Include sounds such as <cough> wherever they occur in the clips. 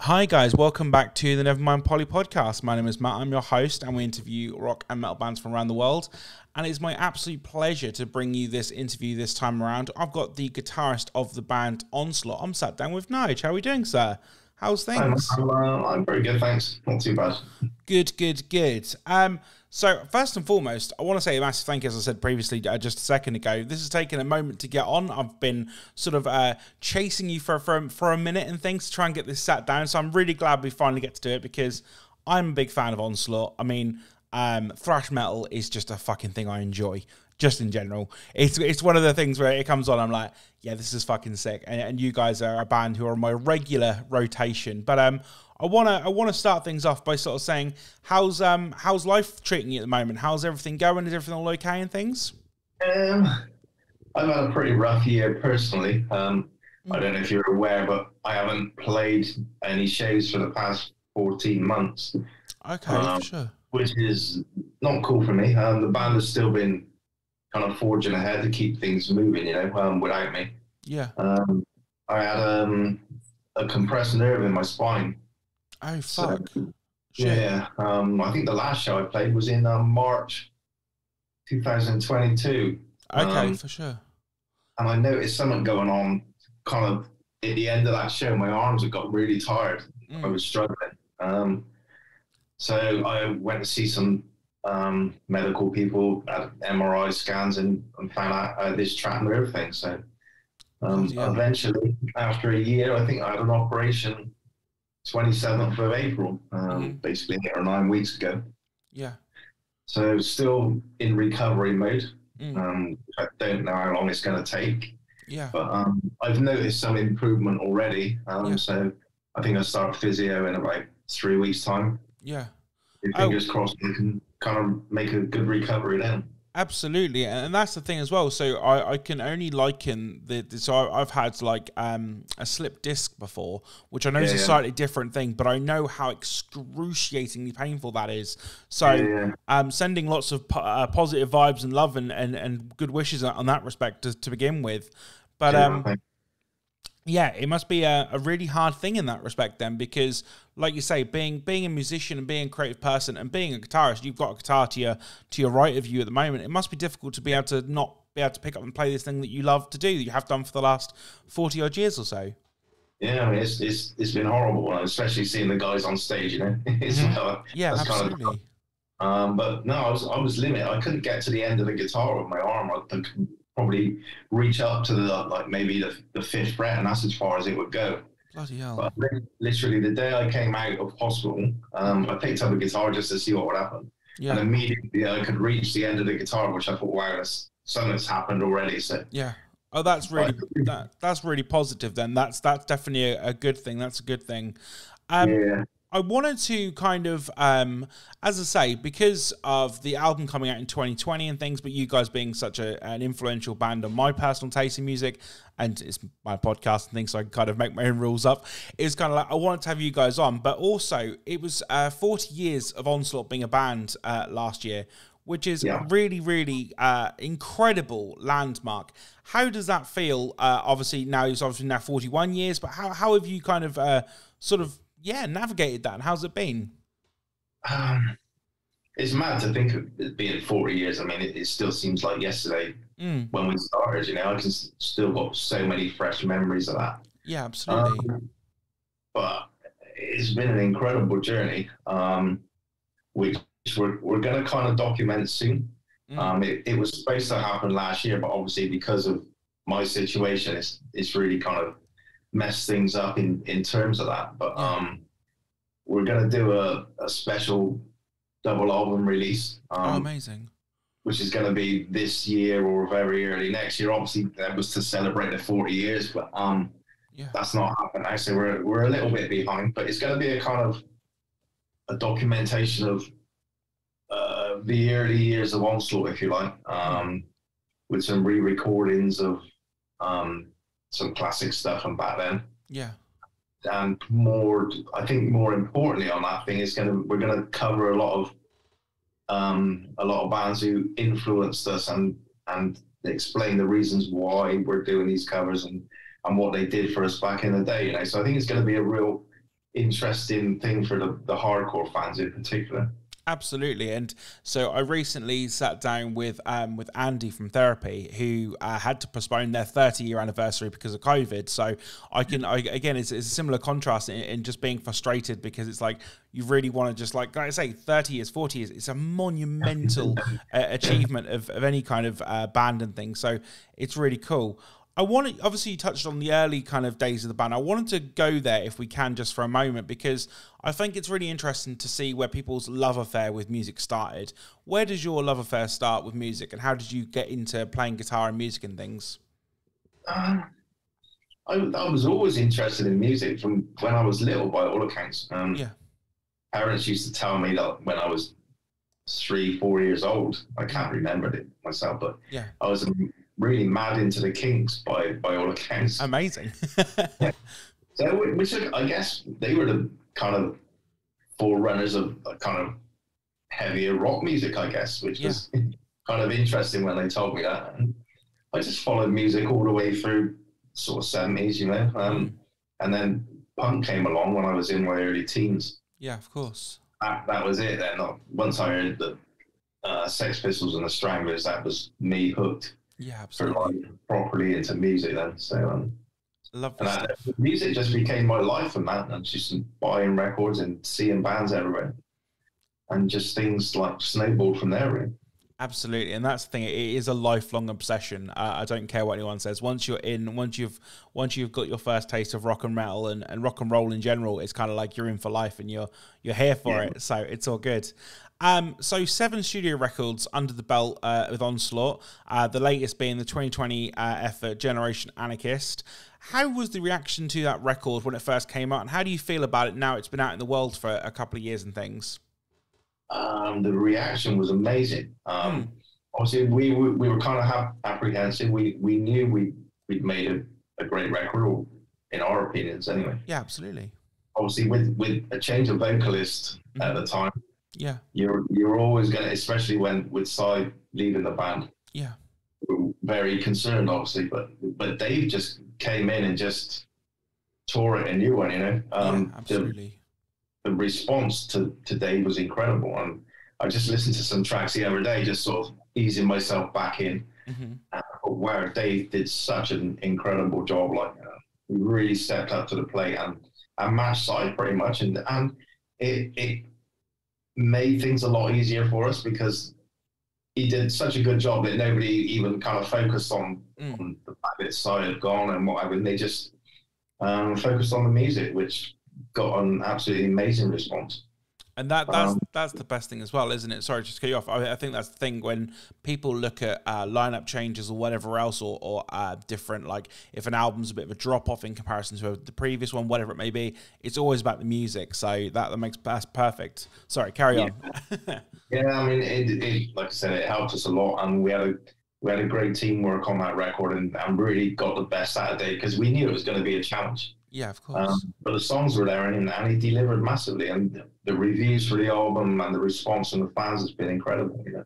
Hi, guys. Welcome back to the Nevermind Polly podcast. My name is Matt. I'm your host, and we interview rock and metal bands from around the world. And it's my absolute pleasure to bring you this interview this time around. I've got the guitarist of the band Onslaught. I'm sat down with Nige. How are we doing, sir? How's things? I'm, uh, I'm very good, thanks. Not too bad. Good, good, good. Um, so first and foremost, I want to say a massive thank you, as I said previously uh, just a second ago. This has taken a moment to get on. I've been sort of uh, chasing you for, for for a minute and things to try and get this sat down. So I'm really glad we finally get to do it because I'm a big fan of Onslaught. I mean, um, thrash metal is just a fucking thing I enjoy just in general. It's it's one of the things where it comes on, I'm like, yeah, this is fucking sick. And, and you guys are a band who are my regular rotation. But um, I wanna I wanna start things off by sort of saying, how's um how's life treating you at the moment? How's everything going? Is everything all okay and things? Um, I've had a pretty rough year personally. Um, I don't know if you're aware, but I haven't played any shows for the past 14 months. Okay, um, sure. Which is not cool for me. Um, the band has still been kind of forging ahead to keep things moving, you know, um, without me. Yeah. Um, I had um, a compressed nerve in my spine. Oh fuck. So, yeah. Um, I think the last show I played was in um, March 2022. Okay, um, for sure. And I noticed something going on kind of at the end of that show. My arms had got really tired. Mm. I was struggling. Um, so I went to see some um, medical people at MRI scans and, and found out uh, this trapped nerve thing. So um, yeah. eventually, after a year, I think I had an operation 27th of April, um, mm-hmm. basically eight or nine weeks ago. Yeah. So still in recovery mode. Mm. Um, I don't know how long it's going to take. Yeah. But um, I've noticed some improvement already. Um, yeah. So I think I'll start physio in about three weeks' time. Yeah. Fingers oh. crossed we can kind of make a good recovery then. Absolutely, and that's the thing as well. So I, I can only liken the, so I've had like um, a slip disc before, which I know yeah, is a yeah. slightly different thing, but I know how excruciatingly painful that is. So yeah, um, sending lots of po- uh, positive vibes and love and, and, and good wishes on that respect to, to begin with. But um, yeah, it must be a, a really hard thing in that respect then, because like you say, being being a musician and being a creative person and being a guitarist, you've got a guitar to your to your right of you at the moment. It must be difficult to be able to not be able to pick up and play this thing that you love to do that you have done for the last forty odd years or so. Yeah, I mean it's it's, it's been horrible, especially seeing the guys on stage. You know, <laughs> mm-hmm. yeah, absolutely. Kind of, um, but no, I was I was limited. I couldn't get to the end of the guitar with my arm. I probably reach up to the like maybe the, the fifth fret, and that's as far as it would go. Bloody hell! But literally, the day I came out of hospital, um, I picked up a guitar just to see what would happen, yeah. and immediately I could reach the end of the guitar, which I thought, wow, that's, something's happened already. So yeah. Oh, that's really that, that's really positive. Then that's that's definitely a, a good thing. That's a good thing. Um, yeah. I wanted to kind of, um, as I say, because of the album coming out in 2020 and things, but you guys being such a, an influential band on my personal taste in music, and it's my podcast and things, so I can kind of make my own rules up. It's kind of like I wanted to have you guys on, but also it was uh, 40 years of Onslaught being a band uh, last year, which is yeah. really, really uh, incredible landmark. How does that feel? Uh, obviously, now it's obviously now 41 years, but how, how have you kind of uh, sort of yeah, navigated that? And how's it been? Um, it's mad to think of it being 40 years. I mean, it, it still seems like yesterday mm. when we started. You know, I can still got so many fresh memories of that. Yeah, absolutely. Um, but it's been an incredible journey, um, which we're, we're going to kind of document soon. Mm. Um, it, it was supposed to happen last year, but obviously because of my situation, it's it's really kind of mess things up in in terms of that. But um, we're gonna do a, a special double album release. Oh, um, oh, amazing! Which is going to be this year or very early next year. Obviously, that was to celebrate the 40 years, but um, yeah. that's not happening. So we're we're a little bit behind, but it's going to be a kind of a documentation of uh, the early years of Onslaught, if you like, um, with some re-recordings of um, some classic stuff from back then. Yeah. And more, I think more importantly on that thing is going to, we're going to cover a lot of, um, a lot of bands who influenced us and, and explain the reasons why we're doing these covers and, and what they did for us back in the day, you know. So I think it's going to be a real interesting thing for the, the hardcore fans in particular. Absolutely, and so I recently sat down with um, with Andy from Therapy, who uh, had to postpone their 30 year anniversary because of COVID. So I can, I, again, it's, it's, a similar contrast in, in, just being frustrated because it's like you really want to just like, like I say, 30 years, 40 years, it's a monumental uh, achievement of, of any kind of uh, band and thing. So it's really cool. I wanted, obviously, you touched on the early kind of days of the band. I wanted to go there if we can just for a moment because I think it's really interesting to see where people's love affair with music started. Where does your love affair start with music, and how did you get into playing guitar and music and things? Uh, I, I, was always interested in music from when I was little, by all accounts. Um, yeah. Parents used to tell me that when I was three, four years old. I can't remember it myself, but yeah. I was really mad into the Kinks by by all accounts. Amazing. <laughs> yeah. So, which I guess they were the kind of forerunners of kind of heavier rock music, I guess, which yeah. was <laughs> kind of interesting when they told me that. And I just followed music all the way through sort of seventies, you know, um, and then punk came along when I was in my early teens. Yeah, of course. That, that was it. Then once I heard the uh, Sex Pistols and the Stranglers, that was me hooked. Yeah, absolutely. Properly into music then. So um, love that. music just became my life from that, and just buying records and seeing bands everywhere, and just things like snowballed from there. Really. Absolutely, and that's the thing. It is a lifelong obsession. Uh, I don't care what anyone says. Once you're in, once you've once you've got your first taste of rock and metal and, and rock and roll in general, it's kind of like you're in for life and you're you're here for yeah. it. So it's all good. Um, so seven studio records under the belt uh, with Onslaught. Uh, the latest being the 2020 uh, effort Generation Antichrist. How was the reaction to that record when it first came out, and how do you feel about it now? It's been out in the world for a couple of years and things. Um, the reaction was amazing. Um, hmm. Obviously, we, we, we were kind of apprehensive. We we knew we we'd made a, a great record, in our opinions, anyway. Yeah, absolutely. Obviously, with with a change of vocalist mm-hmm. at the time, yeah. You're you're always gonna, especially when with Cy leaving the band. Yeah. Very concerned, obviously, but but Dave just came in and just tore it a new one. You know, um, yeah, absolutely. The, the response to to Dave was incredible, and I just listened to some tracks the other day, just sort of easing myself back in. Mm-hmm. Uh, where Dave did such an incredible job, like uh, he really stepped up to the plate and and matched Cy pretty much, and and it it made things a lot easier for us because he did such a good job that nobody even kind of focused on, mm. on the fact that Cy had gone and whatever. And they just um, focused on the music, which got an absolutely amazing response. And that that's um, that's the best thing as well, isn't it? Sorry, just to cut you off. I, I think that's the thing when people look at uh, lineup changes or whatever else, or, or uh, different like if an album's a bit of a drop off in comparison to the previous one, whatever it may be, it's always about the music. So that that makes that's perfect. Sorry, carry yeah. on. <laughs> yeah, I mean, it, it, like I said, it helped us a lot, and we had a we had a great teamwork on that record, and, and really got the best out of it because we knew it was going to be a challenge. Yeah, of course. Um, but the songs were there, and, and he delivered massively. And the reviews for the album and the response from the fans has been incredible. You know,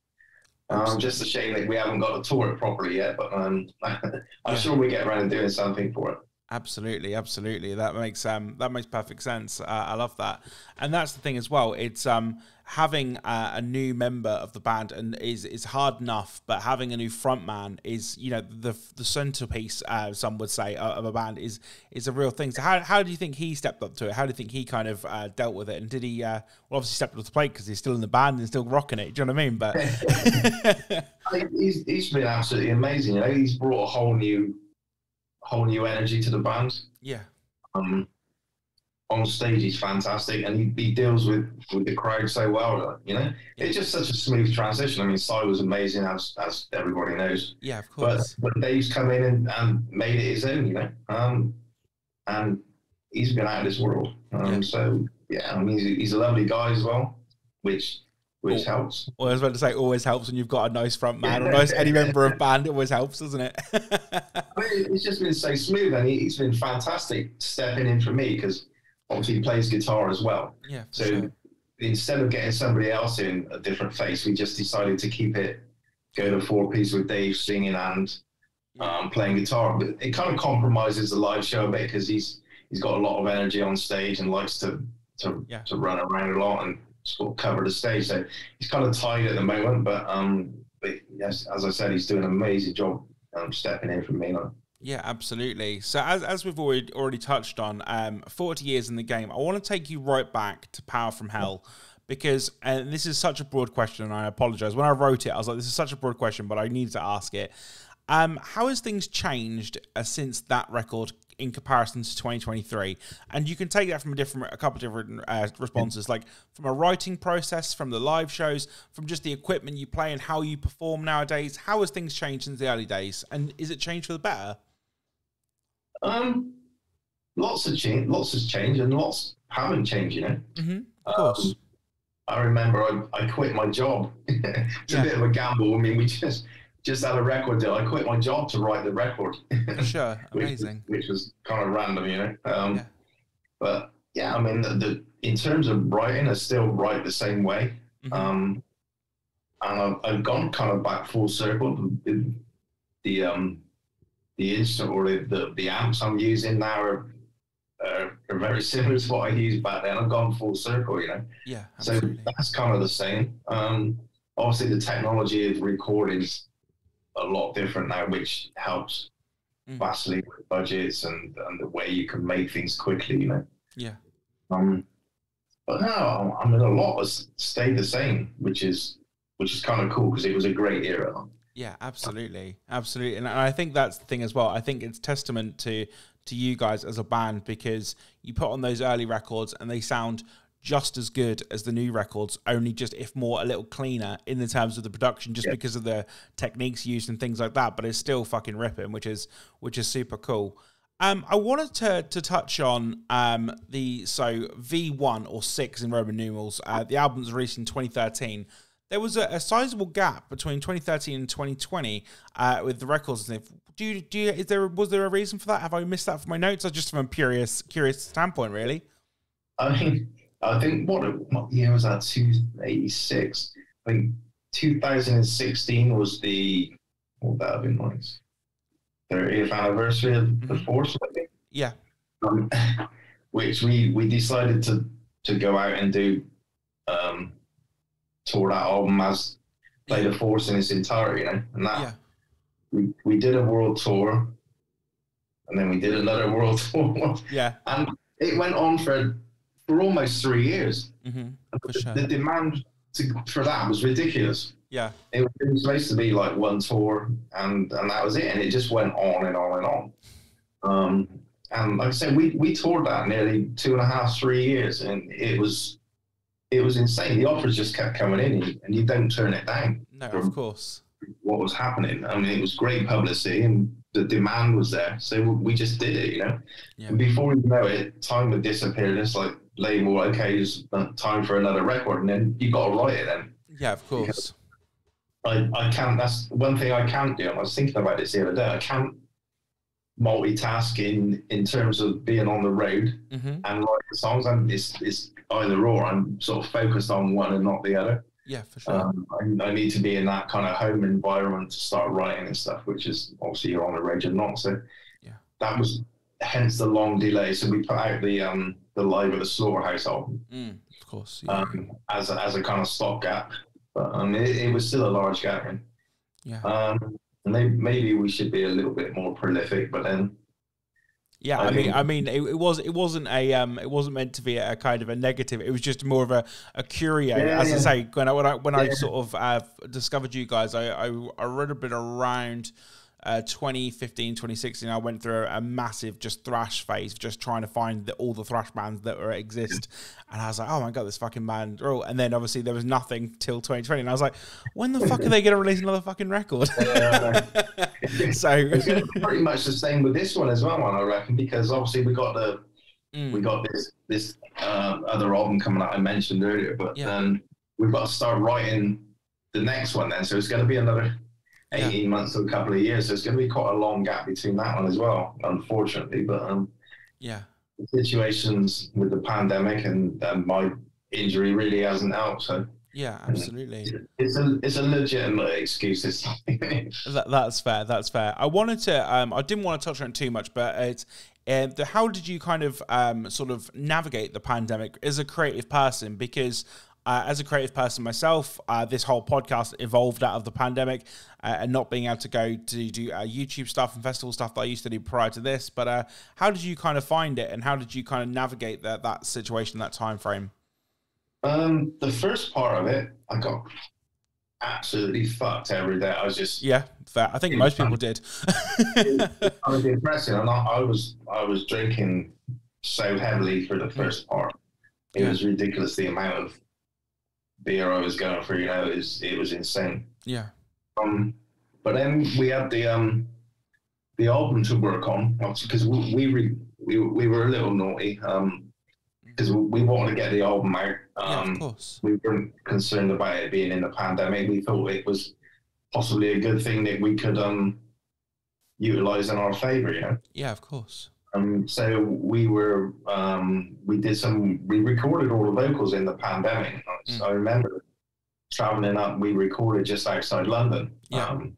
um, just a shame that we haven't got to tour it properly yet. But um, <laughs> I'm yeah. sure we get around to doing something for it. Absolutely, absolutely. That makes um that makes perfect sense. Uh, I love that, and that's the thing as well. It's um having a, a, new member of the band and is is hard enough, but having a new frontman is you know the the centerpiece. Uh, some would say of a band is is a real thing. So how how do you think he stepped up to it? How do you think he kind of uh, dealt with it? And did he uh, well obviously stepped up to the plate because he's still in the band and still rocking it? Do you know what I mean? But <laughs> he's he's been absolutely amazing. You know, he's brought a whole new whole new energy to the band. Yeah. Um, on stage, he's fantastic, and he, he deals with, with the crowd so well. You know, yeah. it's just such a smooth transition. I mean, Cy was amazing, as as everybody knows. Yeah, of course. But, but Dave's come in and, and made it his own. You know, um, and he's been out of this world. Um, yeah. So yeah, I mean, he's, he's a lovely guy as well, which which oh, helps. Well, I was about to say, always helps when you've got a nice front man or nice any member of <laughs> band. It always helps, doesn't it? <laughs> I mean, it's just been so smooth, and he, has been fantastic stepping in for me because obviously he plays guitar as well. Yeah. So sure. instead of getting somebody else in a different face, we just decided to keep it go to four piece with Dave singing and um, playing guitar. But it kind of compromises the live show a bit because he's he's got a lot of energy on stage and likes to to yeah. to run around a lot and sort of cover the stage. So he's kind of tied at the moment, but um, but yes, as I said, he's doing an amazing job um, stepping in for Mino. Yeah, absolutely. So as, as we've already already touched on, um, forty years in the game, I want to take you right back to Power from Hell because and this is such a broad question, and I apologize. When I wrote it, I was like, "This is such a broad question," but I needed to ask it. Um, how has things changed uh, since that record in comparison to 2023? And you can take that from a different, a couple of different uh, responses, like from a writing process, from the live shows, from just the equipment you play and how you perform nowadays. How has things changed since the early days, and is it changed for the better? Um, lots of change, lots has changed, and lots haven't changed. You know, mm-hmm, of course. Um, I remember I, I quit my job. <laughs> it's yeah. a bit of a gamble. I mean, we just just had a record deal. I quit my job to write the record. <laughs> sure, amazing. which, which, was kind of random, you know. Um, yeah. But yeah, I mean, the, the, in terms of writing, I still write the same way. Mm-hmm. Um, and I've, I've, gone kind of back full circle. The, the um the instrument or the, the, amps I'm using now are, uh, are very similar to what I used back then. I've gone full circle, you know. Yeah. Absolutely. So that's kind of the same. Um, obviously, the technology of recording is a lot different now, which helps mm. vastly with budgets and, and the way you can make things quickly, you know. Yeah. Um, but no, I mean a lot has stayed the same, which is which is kind of cool because it was a great era. Yeah, absolutely, absolutely, and I think that's the thing as well. I think it's testament to to you guys as a band because you put on those early records and they sound just as good as the new records, only just if more a little cleaner in the terms of the production, just yeah. because of the techniques used and things like that. But it's still fucking ripping, which is which is super cool. Um, I wanted to to touch on um, the so V one or six in Roman numerals. Uh, the album's released in 2013. There was a, a sizable gap between 2013 and 2020 uh, with the records. Do you, do you, is there was there a reason for that? Have I missed that from my notes, or just from a curious curious standpoint, really? I mean, I think what what year was that? Two eighty six. I think two thousand and sixteen was the what that have been nice. 30th anniversary of the mm-hmm. Force, I think. Yeah. Um, <laughs> which we we decided to to go out and do um tour that album as play the Force in its entirety, you know, and that yeah. we we did a world tour, and then we did another <laughs> world tour. Yeah. And it went on for for almost three years. Mm-hmm, the, sure. the, demand to, for that was ridiculous. Yeah, it, it, was supposed to be like one tour, and and that was it, and it just went on and on and on. Um, and like I said, we we toured that nearly two and a half, three years, and it was it was insane. The offers just kept coming in, and you don't turn it down. No, of course. What was happening? I mean, it was great publicity, and the demand was there, so we just did it, you know. Yeah. And before you know it, time had disappeared. It's like label, okay, it's time for another record, and then you got to write it then. Yeah, of course. I, I can't. That's one thing I can't do. I was thinking about this the other day. I can't multitask in in terms of being on the road mm-hmm. and writing songs. I'm it's, it's either or. I'm sort of focused on one and not the other. Yeah, for sure. Um, I, I, need to be in that kind of home environment to start writing and stuff, which is obviously you're on the road and not. So yeah, that was hence the long delay. So we put out the um the live at the slaughterhouse album, mm, of course, yeah. um, as a, as a kind of stopgap. But um, it, it, was still a large gap. Yeah. Um, maybe, maybe we should be a little bit more prolific, but then. Yeah, I, I mean, I mean, it, it, was it wasn't a um, it wasn't meant to be a, kind of a negative. It was just more of a, a curio. Yeah, As yeah. I say, when I when I, when yeah. I sort of uh, discovered you guys, I, I I read a bit around uh, 2015, 2016, I went through a, massive just thrash phase, just trying to find the, all the thrash bands that were, exist. And I was like, oh my God, this fucking band. Oh. And then obviously there was nothing till 2020. And I was like, when the fuck are they going to release another fucking record? <laughs> <laughs> so it's pretty much the same with this one as well, I reckon, because obviously we got the, mm. we got this, this uh, other album coming out I mentioned earlier, but yeah. then we've got to start writing the next one then. So it's going to be another 18 yeah. months to a couple of years. So it's going to be quite a long gap between that one as well, unfortunately. But um, yeah, the situations with the pandemic and, and my injury really hasn't helped. So yeah, absolutely. It's a it's a legitimate excuse. <laughs> that, that's fair. That's fair. I wanted to. Um, I didn't want to touch on it too much, but it's And the, how did you kind of um, sort of navigate the pandemic as a creative person? Because uh, as a creative person myself, uh, this whole podcast evolved out of the pandemic uh, and not being able to go to do uh, YouTube stuff and festival stuff that I used to do prior to this. But uh, how did you kind of find it, and how did you kind of navigate that that situation, that time frame? Um, the first part of it, I got absolutely fucked every day. I was just yeah, fair. I think most people did. <laughs> I was depressing, and I, I was I was drinking so heavily for the first part. It was ridiculous the amount of beer I was going through. You know, it was it was insane. Yeah. Um, but then we had the um the album to work on because we we, re, we we were a little naughty um because we wanted to get the album out. Um, yeah, of um, course. We weren't concerned about it being in the pandemic. We thought it was possibly a good thing that we could um utilize in our favor. You know. Yeah, of course. Um, so we were, um, we did some, we recorded all the vocals in the pandemic. Mm. I remember traveling up, we recorded just outside London. Yeah. Um,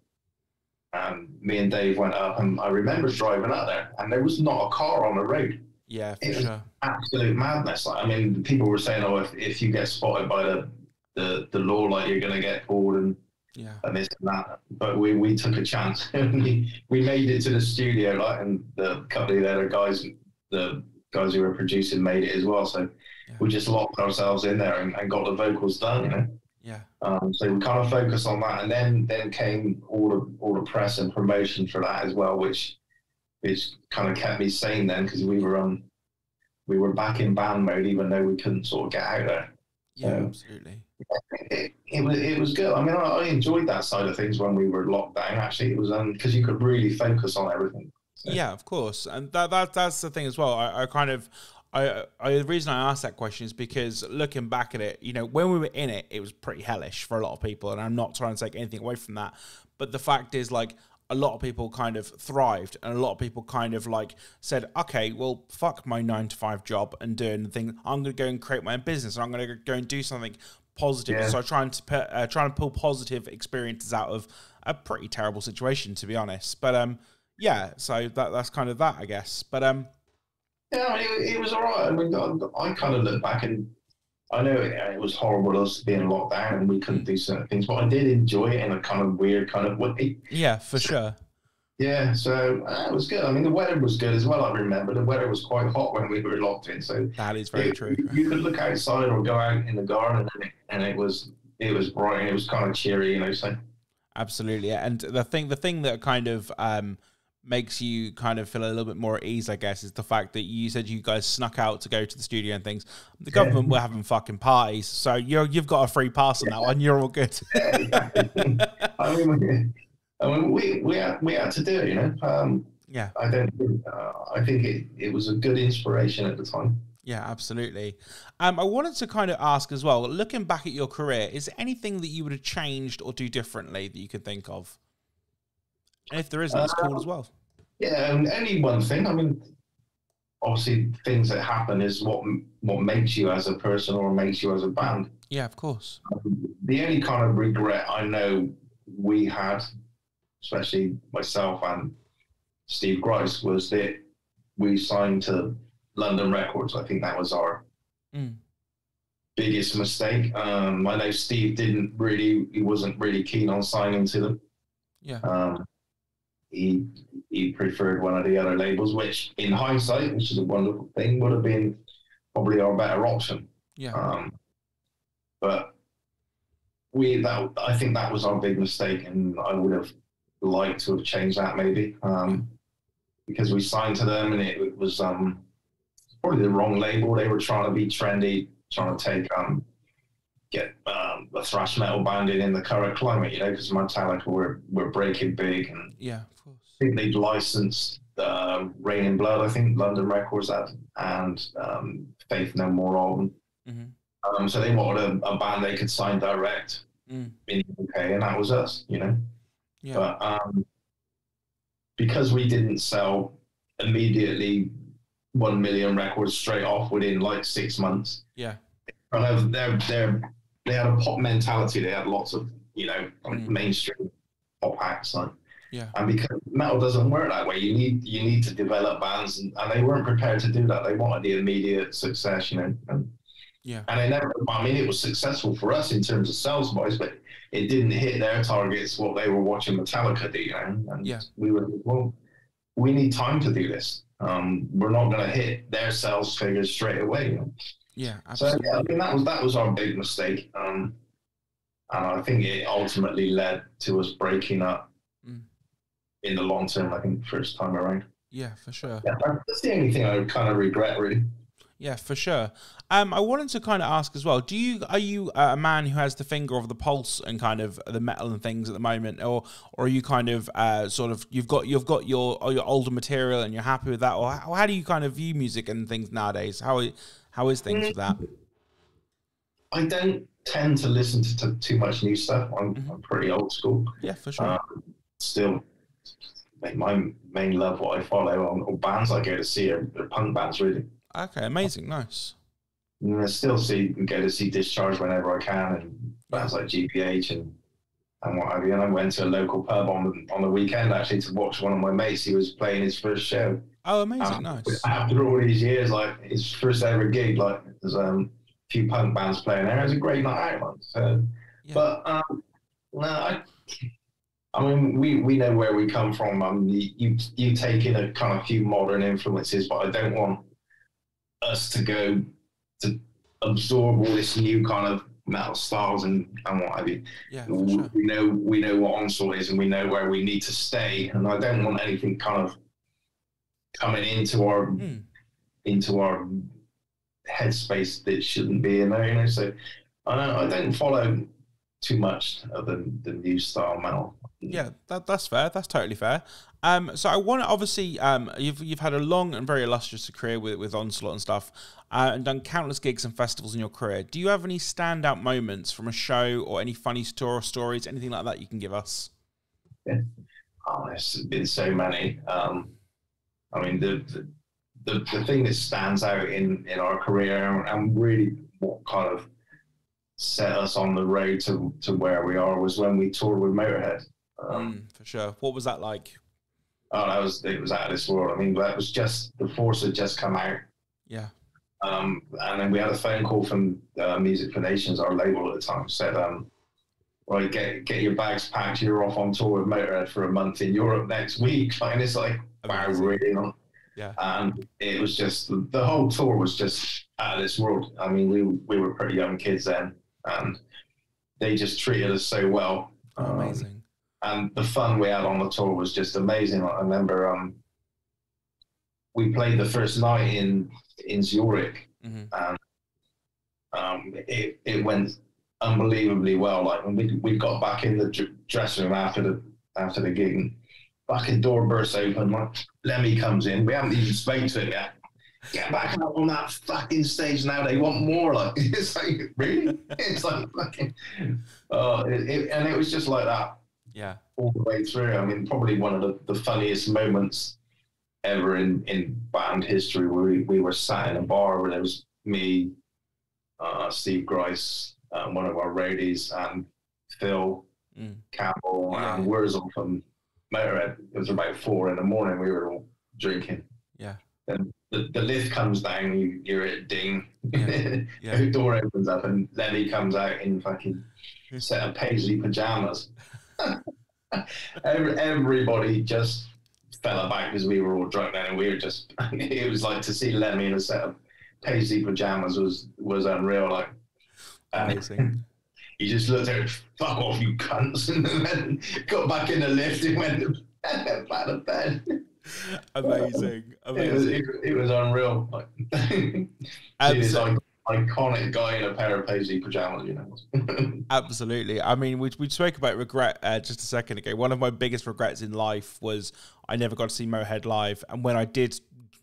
and me and Dave went up, and I remember driving up there, and there was not a car on the road. Yeah, for it sure. absolute madness. Like, I mean, people were saying, "Oh, if, if you get spotted by the the, the law, like you're going to get pulled and yeah. and this and that. But we, we took a chance. <laughs> we, we made it to the studio, like, and the couple of the other guys, the guys who were producing, made it as well. So yeah. we just locked ourselves in there and, and got the vocals done. You know. Yeah. Um, so we kind of focused on that, and then then came all the all the press and promotion for that as well, which which kind of kept me sane then because we were on we were back in band mode even though we couldn't sort of get out there. Yeah, so, absolutely it, was it was good. I mean, I, I, enjoyed that side of things when we were locked down. Actually, it was because um, you could really focus on everything. So. Yeah, of course, and that, that that's the thing as well. I, I kind of. I, I, the reason I asked that question is because looking back at it, you know, when we were in it, it was pretty hellish for a lot of people, and I'm not trying to take anything away from that. But the fact is, like, a lot of people kind of thrived and a lot of people kind of like said okay well fuck my nine to five job and doing the thing i'm going to go and create my own business and i'm going to go and do something positive. Yeah. So trying to put, uh, trying to pull positive experiences out of a pretty terrible situation, to be honest. But um, yeah. So that that's kind of that, I guess. But um, yeah, it, it was all right. I mean, I, I, kind of look back and I know it, it, was horrible us being locked down and we couldn't do certain things, but I did enjoy it in a kind of weird kind of way. Yeah, for sure. Yeah, so uh, it was good. I mean, the weather was good as well. I remember the weather was quite hot when we were locked in. So that is very it, true. You, could look outside or go out in the garden, and it, and it was it was bright and it was kind of cheery, you know. So absolutely, and the thing the thing that kind of um, makes you kind of feel a little bit more at ease, I guess, is the fact that you said you guys snuck out to go to the studio and things. The government yeah. were having fucking parties, so you're you've got a free pass on that one. You're all good. yeah. <laughs> I mean, <laughs> I mean, we we had, we had to do it, you know. Um, yeah, I don't. Uh, I think it, it was a good inspiration at the time. Yeah, absolutely. Um, I wanted to kind of ask as well, looking back at your career, is there anything that you would have changed or do differently that you could think of? And if there isn't, it's uh, cool as well. Yeah, and only one thing. I mean, obviously, things that happen is what what makes you as a person or makes you as a band. Yeah, of course. Um, the only kind of regret I know we had especially myself and Steve Grice, was that we signed to London Records. I think that was our mm. biggest mistake. Um, I know Steve didn't really, he wasn't really keen on signing to them. Yeah. Um, he he preferred one of the other labels, which in hindsight, which is a wonderful thing, would have been probably our better option. Yeah. Um, but we that I think that was our big mistake, and I would have like to have changed that maybe um, because we signed to them and it, it was um, probably the wrong label. They were trying to be trendy, trying to take um, get um, a thrash metal band in, in the current climate, you know, because Metallica were were breaking big and yeah, of course. I think they'd licensed uh, Reign in Blood, I think London Records had, and um, Faith No More album. Mm-hmm. Um, so they wanted a, a, band they could sign direct mm. in the UK, and that was us, you know. Yeah. But um, because we didn't sell immediately one million records straight off within like six months. Yeah. Kind of they're they're they had a pop mentality. They had lots of, you know, mm. mainstream pop acts like Yeah. And because metal doesn't work that way, you need you need to develop bands, and, and they weren't prepared to do that. They wanted the immediate success, you know. And, yeah. And they never. I mean, it was successful for us in terms of sales wise, but it didn't hit their targets what they were watching Metallica do. You know. And yeah. We were well. We need time to do this. Um, we're not going to hit their sales figures straight away. You know? Yeah. Absolutely. So yeah, I mean that was that was our big mistake. Um, and I think it ultimately led to us breaking up mm. in the long term. I think first time around. Yeah, for sure. Yeah, that's the only thing I kind of regret, really. Yeah, for sure. Um, I wanted to kind of ask as well. Do you are you a man who has the finger of the pulse and kind of the metal and things at the moment, or or are you kind of uh, sort of you've got you've got your your older material and you're happy with that, or how, how do you kind of view music and things nowadays? How how is things with that? I don't tend to listen to, to too much new stuff. I'm, mm-hmm. I'm, pretty old school. Yeah, for sure. Um, still, my main love, what I follow on, on bands I go to see are, are, punk bands, really. Okay, amazing, nice. And I still see go to see Discharge whenever I can, and bands like GBH and and what have you. And I went to a local pub on on the weekend actually to watch one of my mates. He was playing his first show. Oh, amazing, nice. After all these years, like his first ever gig, like there's um few punk bands playing there. It was a great night out. So, yeah. but um, no, I, I mean, we, we know where we come from. Um, you you take in a kind of few modern influences, but I don't want us to go to absorb all this new kind of metal styles and, and what have you. Yeah, we, sure. we know we know what Onslaught is and we know where we need to stay. And I don't want anything kind of coming into our mm. into our headspace that shouldn't be in there. You know, so I don't, I don't follow too much of the the new style metal. Yeah, that, that's fair. That's totally fair. Um, so I want to obviously, um, you've you've had a long and very illustrious career with with Onslaught and stuff, uh, and done countless gigs and festivals in your career. Do you have any standout moments from a show or any funny story stories, anything like that you can give us? Yeah. Oh, there's been so many. Um, I mean, the, the the, the thing that stands out in, in our career and really what kind of set us on the road to, to where we are was when we toured with Motorhead. Um, mm, for sure. What was that like? Oh, that was it was out of this world. I mean, that was just the force had just come out. Yeah. Um, and then we had a phone call from uh, Music for Nations, our label at the time, said, um, "Right, get get your bags packed. You're off on tour with Motorhead for a month in Europe next week." And it's like, Amazing. wow, really? Yeah. And it was just the whole tour was just out of this world. I mean, we we were pretty young kids then, and they just treated us so well. Oh, amazing. Um, and the fun we had on the tour was just amazing. I remember um, we played the first night in in Zurich, mm-hmm. and um, it it went unbelievably well. Like when we we got back in the dressing room after the after the gig, fucking door bursts open. Like Lemmy comes in. We haven't even spoken to him yet. Get back up on that fucking stage now. They want more. Like <laughs> it's like really. It's like fucking. Oh, it, it, and it was just like that. Yeah. All the way through. I mean, probably one of the, the funniest moments ever in in band history. Where we, we were sat in a bar where there was me, uh, Steve Grice, uh, one of our roadies, and Phil mm. Campbell yeah. and Wurzel from Motorhead. It was about four in the morning. We were all drinking. Yeah. And the, the lift comes down. you, you're it ding. Yeah. <laughs> yeah. the door opens up, and Lemmy comes out in fucking set of paisley pajamas. <laughs> Every, everybody just fell about because we were all drunk then, and we were just. <laughs> it was like to see Lemmy in a set of paisley pajamas was was unreal. Like uh, amazing. He just looked at her, fuck off, you cunts, and then got back in the lift and went back to bed. <laughs> Amazing, amazing. It was, it, it was unreal. Like, <laughs> this like, iconic guy in a pair of paisley pajamas, you know. <laughs> Absolutely. I mean, we we spoke about regret uh, just a second ago. One of my biggest regrets in life was I never got to see Motorhead live, and when I did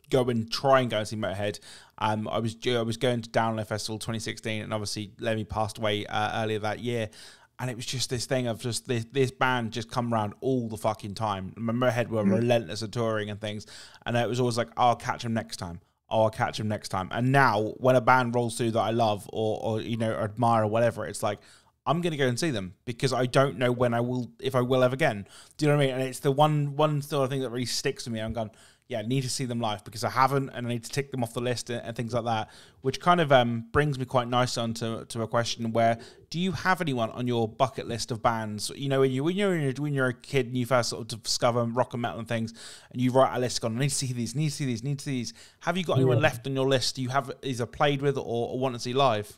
go and try and go and see Motorhead. Um, I was I was going to Download Festival 2016, and obviously Lemmy passed away uh, earlier that year. And it was just this thing of just this this band just come around all the fucking time. Motorhead were mm-hmm. relentless at touring and things, and it was always like, "I'll catch them next time. Oh, I'll catch them next time." And now, when a band rolls through that I love or or you know admire or whatever, it's like, I'm going to go and see them because I don't know when I will, if I will ever again. Do you know what I mean? And it's the one one sort of thing that really sticks to me. I'm going, yeah, I need to see them live because I haven't, and I need to tick them off the list and, and things like that. Which kind of um, brings me quite nicely onto to a question where do you have anyone on your bucket list of bands? You know, when you when you're when you're a kid and you first sort of discover rock and metal and things, and you write a list, going, I need to see these, need to see these, need to see these. Have you got anyone yeah. left on your list you have either played with or, or want to see live?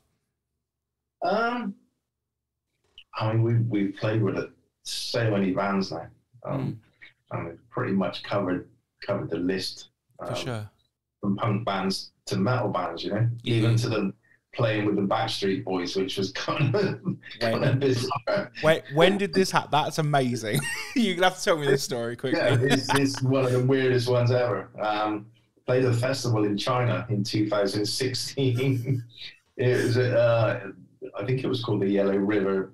Um, I mean, we we've played with it, so many bands now, um, mm. and we've pretty much covered covered the list. Um, For sure. From punk bands to metal bands, you know, yeah. even to the playing with the Backstreet Boys, which was kind of, <laughs> kind of bizarre. Wait, when did this happen? That's amazing. <laughs> you have to tell me this story <laughs> quickly. Yeah, it's, it's one of the weirdest ones ever. Um, played a festival in China in 2016. it was, uh, I think it was called the Yellow River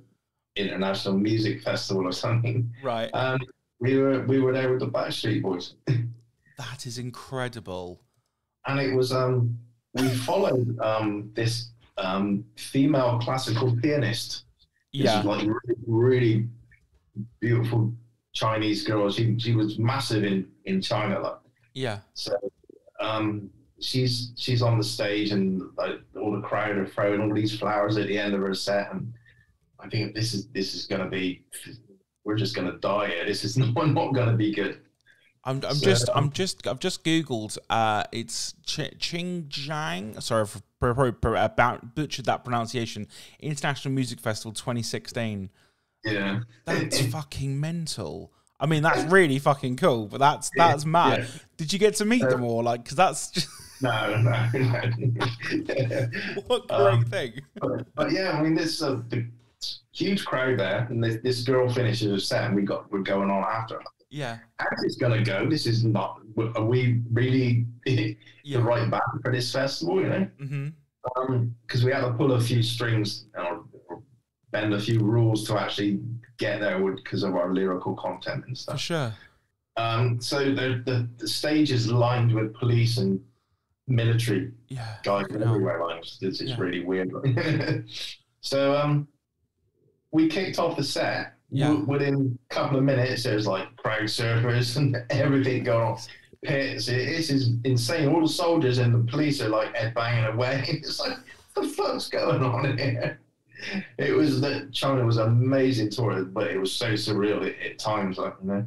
International Music Festival or something. Right. And we were we were there with the Backstreet Boys. That is incredible. And it was um we followed um this um female classical pianist. Yeah. like really, really beautiful Chinese girl. She she was massive in in China. Like. Yeah. So um she's she's on the stage and like all the crowd are throwing all these flowers at the end of her set and I think this is this is going to be we're just going to die here. This is <laughs> not not going to be good. I'm, I'm so, just I'm just I've just googled. Uh, it's Ch- Xinjiang. Sorry for, for, about butchered that pronunciation. International Music Festival 2016. Yeah, that's fucking mental. I mean, that's really fucking cool, but that's that's yeah, mad. Yeah. Did you get to meet uh, them all? Like, because that's just... <laughs> no, no, no. <laughs> <laughs> what great um, thing. But, but, yeah, I mean, this uh, the huge crowd there, and this, this girl finishes her set, and we got we're going on after. Yeah, how's this gonna go? This is not. Are we really <laughs> yeah. the right band for this festival? You know, because mm-hmm. um, we had to pull a few strings or, or, bend a few rules to actually get there because of our lyrical content and stuff. For sure. Um, so the, the, the stage is lined with police and military yeah, guys everywhere. Like, it's, it's yeah. really weird. <laughs> so um, we kicked off the set. Yeah. Within a couple of minutes, there's like crowd surfers <laughs> and everything going on. Pits. This is insane. All the soldiers and the police are like head banging away. <laughs> It's like, what the fuck's going on here? It was that China was amazing tour, but it was so surreal at, at times. Like you know.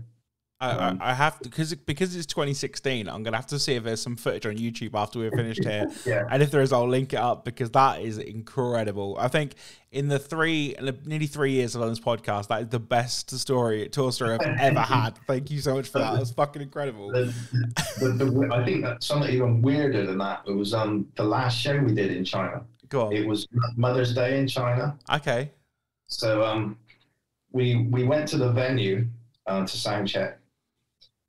I, um, I, have to because because it's 2016. I'm gonna have to see if there's some footage on YouTube after we're finished here, <laughs> yeah. and if there is, I'll link it up because that is incredible. I think in the three nearly three years of this podcast, that is the best story tour story I've <laughs> ever had. Thank you so much for that. That was fucking incredible. The, the, the, I think that something even weirder than that. It was um the last show we did in China. Go on. It was Mother's Day in China. Okay. So um, we we went to the venue uh, to sound check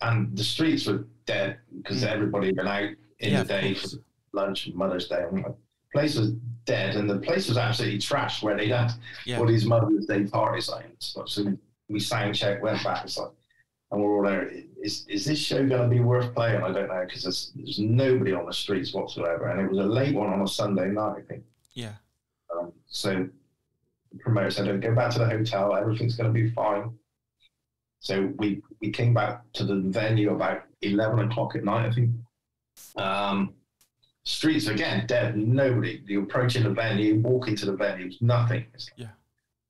and the streets were dead because mm. everybody had been out in yeah, the day for lunch, Mother's Day. And the place was dead, and the place was absolutely trashed where they'd had yeah. all these Mother's Day parties. Like, so we sound check, went back, it's like, and we're all there. Is is this show going to be worth playing? I don't know because there's, there's nobody on the streets whatsoever, and it was a late one on a Sunday night, I think. Yeah. Um, so the promoter said, "Go back to the hotel. Everything's going to be fine." So we we came back to the venue about eleven o'clock at night, I think. Um, streets again dead, nobody. You're approaching the venue, walking to the venue, nothing. Like, yeah.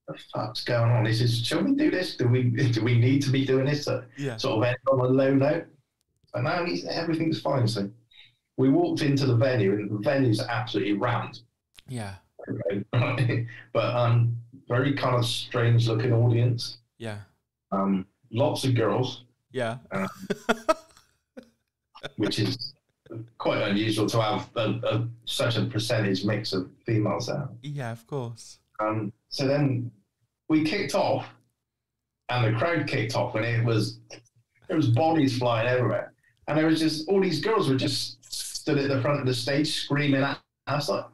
The fuck's going on? This is. Shall we do this? Do we <laughs> do we need to be doing this to yeah. sort of end on a low note? But now everything's fine. So we walked into the venue, and the venue's absolutely rammed. Yeah. <laughs> but um, very kind of strange looking audience. Yeah. Um, lots of girls. Yeah. Um, <laughs> which is quite unusual to have a, a, such a percentage mix of females there. Yeah, of course. Um, so then we kicked off, and the crowd kicked off, and it was there was bodies flying everywhere, and there was just all these girls were just stood at the front of the stage screaming at us like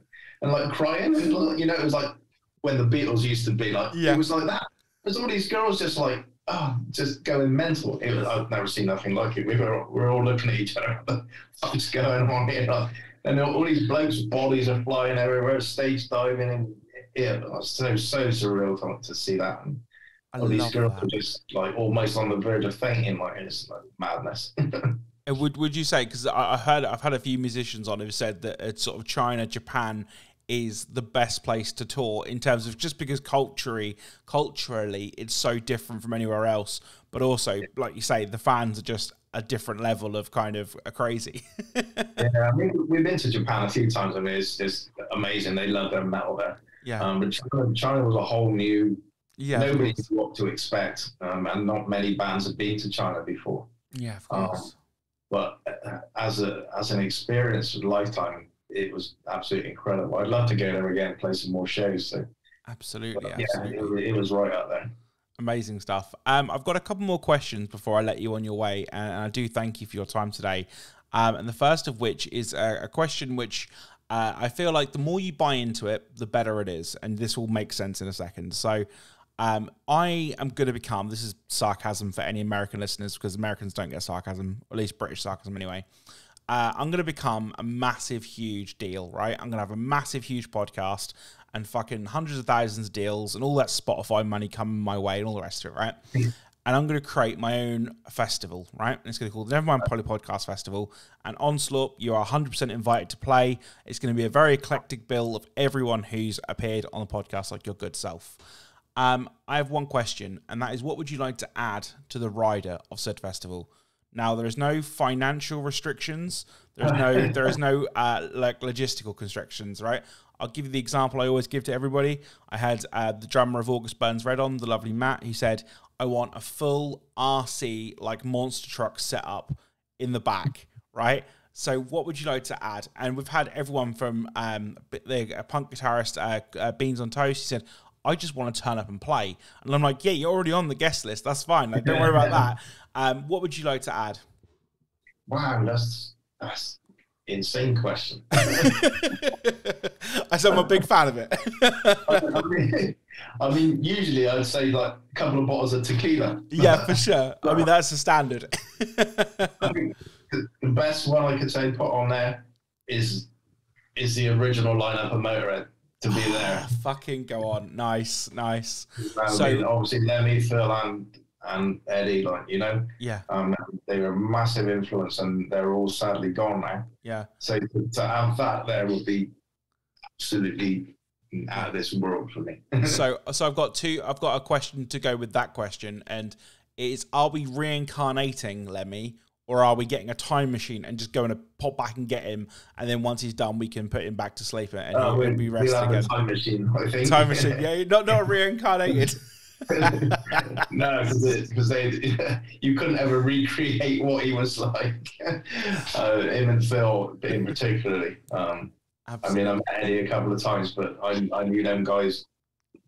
and like crying, and you know it was like when the Beatles used to be like yeah. it was like that. There's all these girls just like oh, <sighs> just going mental. Was, I've never seen nothing like it. We were, we were all looking at each other. <laughs> What's going on here? And all these blokes' bodies are flying everywhere, stage diving, and yeah, so so surreal to, to see that. And all these girls that. are just like almost on the verge of fainting. Like it's like madness. <laughs> would would you say? Because I heard I've had a few musicians on who've said that it's sort of China, Japan is the best place to tour in terms of just because culturally culturally it's so different from anywhere else. But also like you say the fans are just a different level of kind of a crazy. <laughs> Yeah i mean we've been to japan a few times I mean, it's, it's amazing. They love their metal there. Yeah. Um, but china, china was a whole new yeah. nobody knew what to expect um, and not many bands have been to china before. Yeah of course. um, but uh, as a as an experience of lifetime it was absolutely incredible. I'd love to go there again, play some more shows. So absolutely, but, absolutely. Yeah, it, it, was right out there. Amazing stuff. Um, I've got a couple more questions before I let you on your way, and I do thank you for your time today. Um, and the first of which is a, a question which uh, I feel like the more you buy into it, the better it is, and this will make sense in a second. So. Um, I am going to become, this is sarcasm for any American listeners because Americans don't get sarcasm, at least British sarcasm anyway uh, I'm going to become a massive, huge deal, right? I'm going to have a massive, huge podcast and fucking hundreds of thousands of deals and all that Spotify money coming my way and all the rest of it, right? and I'm going to create my own festival, right? And it's going to be called the Nevermind Polly Podcast Festival. And Onslaught, you are 100% invited to play. It's going to be a very eclectic bill of everyone who's appeared on the podcast, like your good self. Um, I have one question, and that is what would you like to add to the rider of said festival? Now there is no financial restrictions. There's no there is no uh, like logistical constrictions, right? I'll give you the example I always give to everybody. I had uh, the drummer of August Burns Red on, the lovely Matt. He said, "I want a full RC like monster truck setup in the back, right?" So, what would you like to add? And we've had everyone from um, the punk guitarist uh, uh, Beans on Toast. He said, I just want to turn up and play. And I'm like, yeah, you're already on the guest list. That's fine. Like, don't worry about <laughs> that. Um, what would you like to add? Wow, that's that's insane question. <laughs> I said I'm a big fan of it. <laughs> I, mean, I mean, usually I'd say like a couple of bottles of tequila. Yeah, for sure. I mean, that's the standard. <laughs> I mean, the best one I could say put on there is is the original lineup of Motorhead to be there. <sighs> Fucking go on, nice, nice. so obviously Lemmy, Phil, and and Eddie, like you know, yeah, um, they were a massive influence, and they're all sadly gone now. Yeah. So to, to have that there would be absolutely out of this world for me. <laughs> so, so I've got two. I've got a question to go with that question, and is: Are we reincarnating Lemmy, or are we getting a time machine and just going to pop back and get him, and then once he's done, we can put him back to sleep and uh, he'll, be rested again? time machine, I think. Time machine, yeah, not not <laughs> reincarnated. <laughs> no, because they <laughs> you couldn't ever recreate what he was like. <laughs> Uh, him and Phil, in particularly. Um, I mean, I met Eddie a couple of times, but I I knew them guys.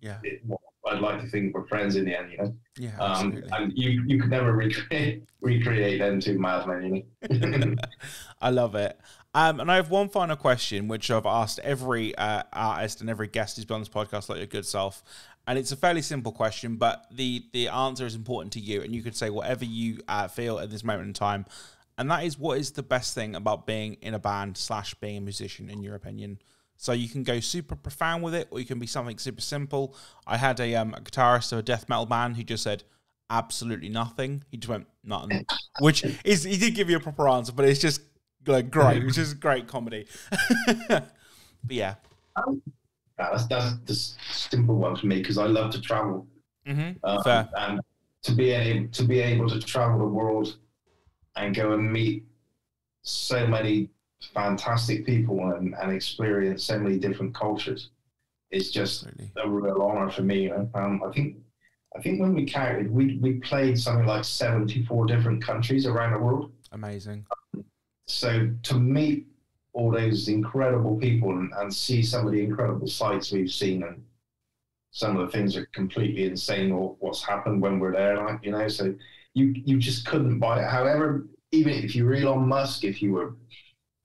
Yeah. It, I'd like to think we're friends in the end, you know. Yeah, um, and you you could never recreate recreate them two madmen, you know. I love it. Um, and I have one final question, which I've asked every uh, artist and every guest who's been on this podcast, like your good self, and it's a fairly simple question, but the the answer is important to you, and you could say whatever you uh, feel at this moment in time, and that is what is the best thing about being in a band slash being a musician, in your opinion. So you can go super profound with it, or you can be something super simple. I had a, um, a guitarist of a death metal band who just said absolutely nothing. He just went nothing, which is he did give you a proper answer, but it's just like great. which <laughs> is great comedy. <laughs> but yeah. Um, that's that's the simple one for me because I love to travel. Mm-hmm. Um, and to be able to be able to travel the world and go and meet so many fantastic people and, and experience so many different cultures is just Absolutely. a real honor for me. Um, I think I think when we counted, we we played something like seventy four different countries around the world. Amazing. Um, so to meet all those incredible people and, and see some of the incredible sights we've seen and some of the things are completely insane or what's happened when we're there, like you know. So you you just couldn't buy it. However, even if you were Elon Musk, if you were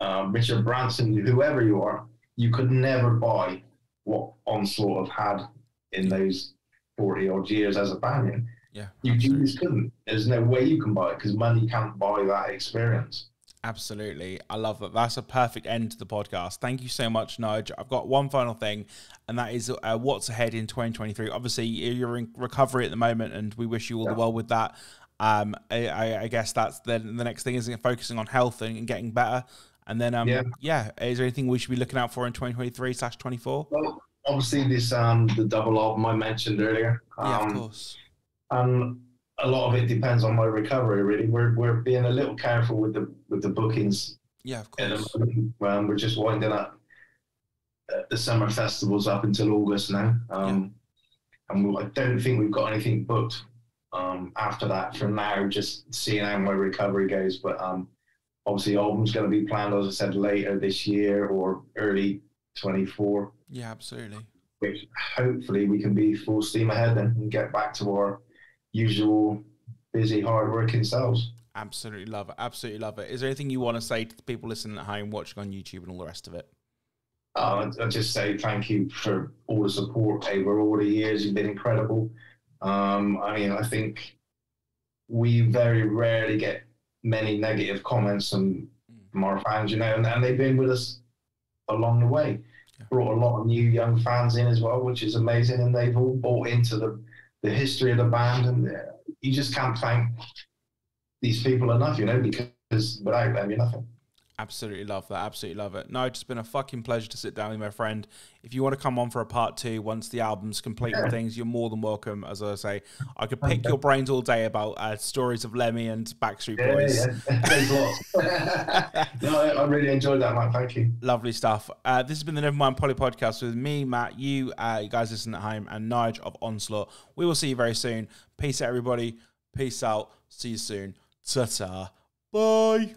um, Richard Branson, whoever you are, you could never buy what Onslaught have had in those 40 odd years as a band. Yeah. You, you, just couldn't. There's no way you can buy it because money can't buy that experience. Absolutely. I love that. That's a perfect end to the podcast. Thank you so much, Nige. I've got one final thing, and that is uh, what's ahead in 2023. Obviously, you're in recovery at the moment, and we wish you all yeah. the well with that. Um, I, I, guess that's the, the next thing, it? Focusing on health and, and getting better. And then, um, yeah. yeah, is there anything we should be looking out for in 2023 slash 24? Well, obviously, this um, the double album I mentioned earlier. Um, yeah, of um, course. Um, a lot of it depends on my recovery. Really, we're we're being a little careful with the with the bookings. Yeah, of course. Um, we're just winding up uh, the summer festivals up until August now, um, yeah. and I don't think we've got anything booked um, after that. From now, just seeing how my recovery goes. But um, obviously, album's going to be planned, as I said, later this year or early twenty four. Yeah, absolutely. Which hopefully we can be full steam ahead and get back to our usual busy, hard-working selves. Absolutely love it. Absolutely love it. Is there anything you want to say to the people listening at home, watching on YouTube, and all the rest of it? Uh, I just say thank you for all the support over all the years. You've been incredible. Um, I mean, I think we very rarely get many negative comments from, from our fans, you know, and, and they've been with us along the way. Yeah. Brought a lot of new young fans in as well, which is amazing, and they've all bought into the the history of the band, and uh, you just can't thank these people enough, you know, because without them, you're nothing. Absolutely love that. Absolutely love it. No, it's been a fucking pleasure to sit down with my friend. If you want to come on for a part two once the album's complete yeah. and things, you're more than welcome. As I say, I could pick your brains all day about uh, stories of Lemmy and Backstreet yeah, Boys. Yeah, <laughs> <laughs> no, I, really enjoyed that, Matt. Thank you. Lovely stuff. Uh, this has been the Nevermind Polly podcast with me, Matt, you, uh, you guys listening at home, and Nige of Onslaught. We will see you very soon. Peace out, everybody. Peace out. See you soon. Ta ta. Bye.